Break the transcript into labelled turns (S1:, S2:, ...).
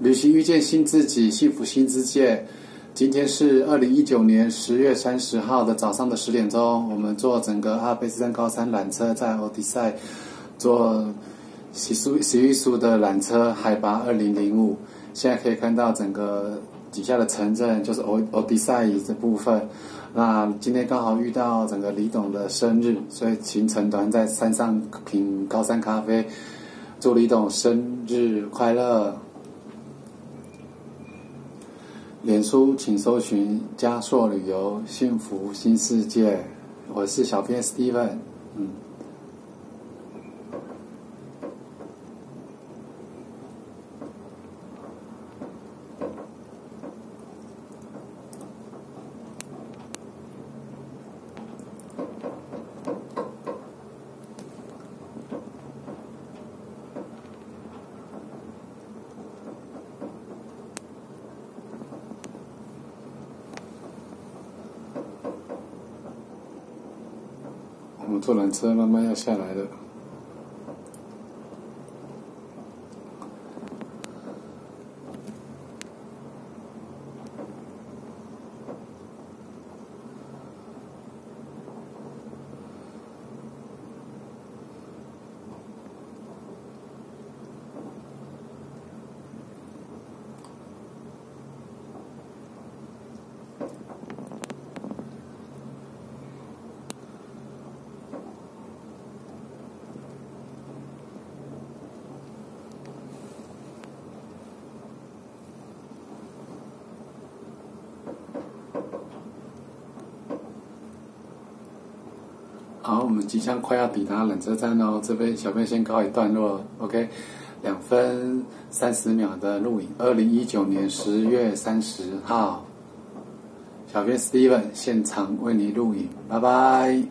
S1: 旅行遇见新自己，幸福新世界。今天是二零一九年十月三十号的早上的十点钟，我们坐整个阿尔卑斯山高山缆车在欧迪塞坐洗漱洗浴苏的缆车，海拔二零零五。现在可以看到整个底下的城镇，就是欧欧迪塞这部分。那今天刚好遇到整个李董的生日，所以行程团在山上品高山咖啡，祝李董生日快乐。脸书请搜寻嘉硕旅游幸福新世界，我是小编 Steven，嗯。我们坐缆车慢慢要下来了。好，我们即将快要抵达缆车站哦，这边小编先告一段落，OK，两分三十秒的录影，二零一九年十月三十号，小编 Steven 现场为你录影，拜拜。